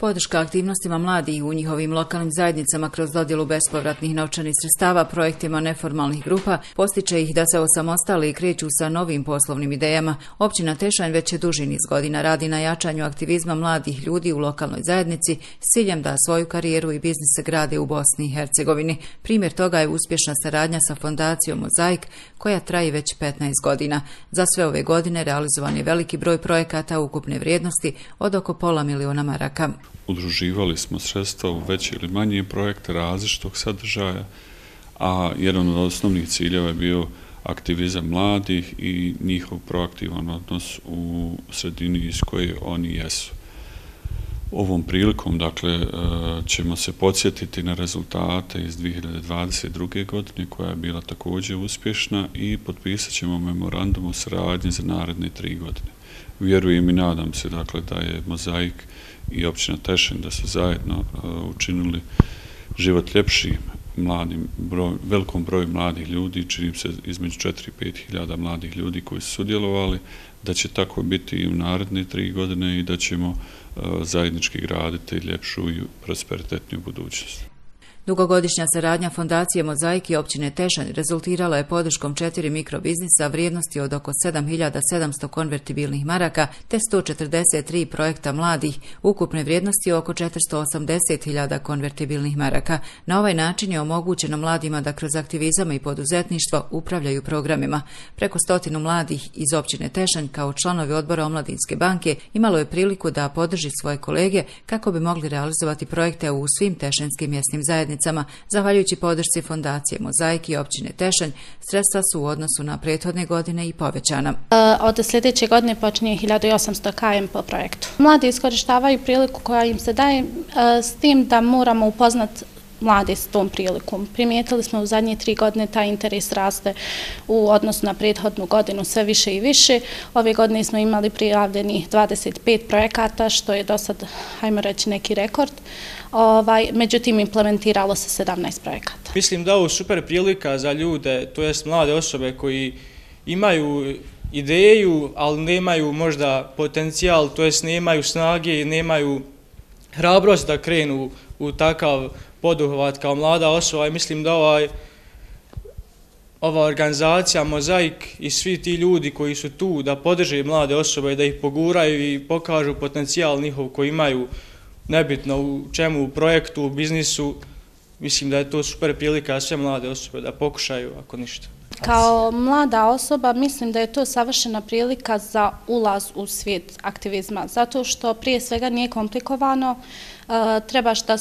Podrška aktivnostima mladih u njihovim lokalnim zajednicama kroz dodjelu bespovratnih novčanih sredstava projektima neformalnih grupa postiče ih da se osamostali i kreću sa novim poslovnim idejama. Općina Tešanj već je duži niz godina radi na jačanju aktivizma mladih ljudi u lokalnoj zajednici s ciljem da svoju karijeru i biznise grade u Bosni i Hercegovini. Primjer toga je uspješna saradnja sa fondacijom Mozaik koja traji već 15 godina. Za sve ove godine realizovan je veliki broj projekata ukupne vrijednosti od oko pola miliona maraka udruživali smo sredstva u veće ili manje projekte različitog sadržaja, a jedan od osnovnih ciljeva je bio aktivizam mladih i njihov proaktivan odnos u sredini iz koje oni jesu. Ovom prilikom, dakle, e, ćemo se podsjetiti na rezultate iz 2022. godine, koja je bila također uspješna i potpisat ćemo memorandum o sradnji za naredne tri godine. Vjerujem i nadam se, dakle, da je mozaik i općina Tešen da su zajedno e, učinili život ljepšim mladim, broj, velikom broju mladih ljudi, činim se između 4 i 5 hiljada mladih ljudi koji su sudjelovali, da će tako biti i u naredne tri godine i da ćemo e, zajednički graditi ljepšu i prosperitetniju budućnost. Dugogodišnja saradnja fondacije Mozaik i općine Tešanj rezultirala je podrškom četiri mikrobiznisa vrijednosti od oko 7700 konvertibilnih maraka te 143 projekta mladih, ukupne vrijednosti oko 480.000 konvertibilnih maraka. Na ovaj način je omogućeno mladima da kroz aktivizama i poduzetništvo upravljaju programima. Preko stotinu mladih iz općine Tešanj kao članovi odbora Omladinske banke imalo je priliku da podrži svoje kolege kako bi mogli realizovati projekte u svim tešanjskim mjesnim zajednicama zajednicama, zahvaljujući podršci fondacije Mozaik i općine Tešanj, sredstva su u odnosu na prethodne godine i povećana. E, od sljedeće godine počinje 1800 km po projektu. Mladi iskorištavaju priliku koja im se daje e, s tim da moramo upoznat mlade s tom prilikom. Primijetili smo u zadnje tri godine taj interes raste u odnosu na prethodnu godinu sve više i više. Ove godine smo imali prijavljeni 25 projekata, što je do sad, hajmo reći, neki rekord. Ovaj, međutim, implementiralo se 17 projekata. Mislim da ovo super prilika za ljude, to jest mlade osobe koji imaju ideju, ali nemaju možda potencijal, to jest nemaju snage i nemaju hrabrost da krenu u takav poduhvat kao mlada osoba i mislim da ovaj ova organizacija Mozaik i svi ti ljudi koji su tu da podrže mlade osobe da ih poguraju i pokažu potencijal njihov koji imaju nebitno u čemu, u projektu, u biznisu, mislim da je to super prilika sve mlade osobe da pokušaju ako ništa. Kao mlada osoba mislim da je to savršena prilika za ulaz u svijet aktivizma, zato što prije svega nije komplikovano, e, trebaš da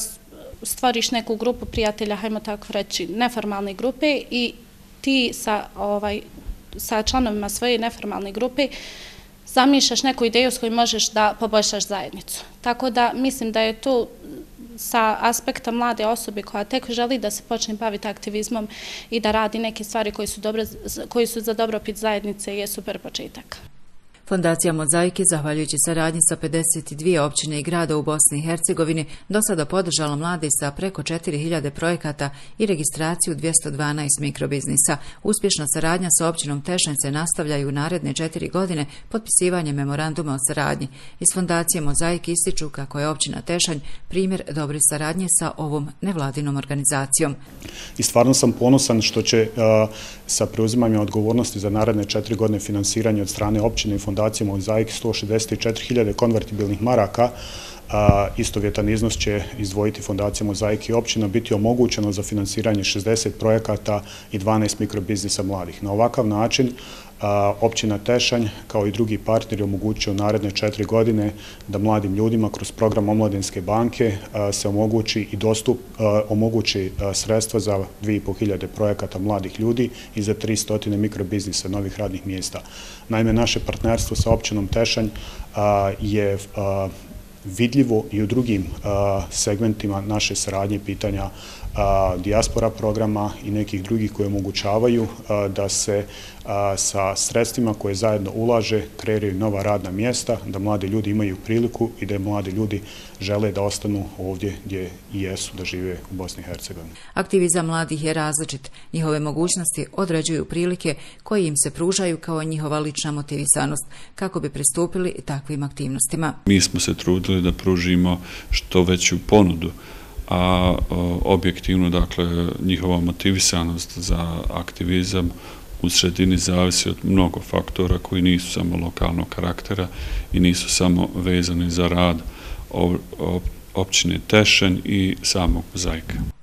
stvoriš neku grupu prijatelja, hajmo tako reći, neformalne grupe i ti sa, ovaj, sa članovima svoje neformalne grupe zamišljaš neku ideju s kojoj možeš da poboljšaš zajednicu. Tako da mislim da je to sa aspekta mlade osobe koja tek želi da se počne baviti aktivizmom i da radi neke stvari koji su, dobro, koji su za dobropit zajednice je super početak. Fondacija Mozaike, zahvaljujući saradnji sa 52 općine i grada u Bosni i Hercegovini, do sada podržala mlade sa preko 4000 projekata i registraciju 212 mikrobiznisa. Uspješna saradnja sa općinom Tešanj se nastavljaju u naredne četiri godine potpisivanje memoranduma o saradnji. Iz Fondacije Mozaike ističu kako je općina Tešanj primjer dobre saradnje sa ovom nevladinom organizacijom. I stvarno sam ponosan što će sa preuzimanjem odgovornosti za naredne četiri godine finansiranje od strane općine i fondacije fondacije Mozaik ZAIK 164.000 konvertibilnih maraka, a istovjetan iznos će izdvojiti fondacijama Mozaik i općina, biti omogućeno za finansiranje 60 projekata i 12 mikrobiznisa mladih. Na ovakav način općina Tešanj kao i drugi partneri omogućio naredne četiri godine da mladim ljudima kroz program Omladinske banke se omogući i dostup, omogući sredstva za 2500 projekata mladih ljudi i za 300 mikrobiznisa novih radnih mjesta. Naime, naše partnerstvo sa općinom Tešanj je vidljivo i u drugim segmentima naše saradnje pitanja dijaspora programa i nekih drugih koje omogućavaju da se sa sredstvima koje zajedno ulaže, kreiraju nova radna mjesta, da mladi ljudi imaju priliku i da mladi ljudi žele da ostanu ovdje gdje i jesu da žive u Bosni i Hercegovini. Aktivizam mladih je različit. Njihove mogućnosti određuju prilike koje im se pružaju kao njihova lična motivisanost kako bi pristupili takvim aktivnostima. Mi smo se trudili da pružimo što veću ponudu a objektivno, dakle, njihova motivisanost za aktivizam u sredini zavisi od mnogo faktora koji nisu samo lokalnog karaktera i nisu samo vezani za rad općine Tešen i samog mozaika.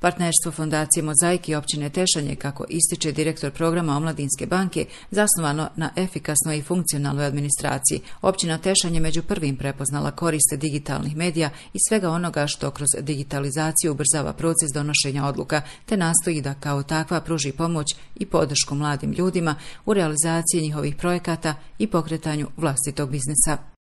Partnerstvo Fondacije Mozaik i općine Tešanje, kako ističe direktor programa Omladinske banke, zasnovano na efikasnoj i funkcionalnoj administraciji. Općina Tešanje među prvim prepoznala koriste digitalnih medija i svega onoga što kroz digitalizaciju ubrzava proces donošenja odluka, te nastoji da kao takva pruži pomoć i podršku mladim ljudima u realizaciji njihovih projekata i pokretanju vlastitog biznesa.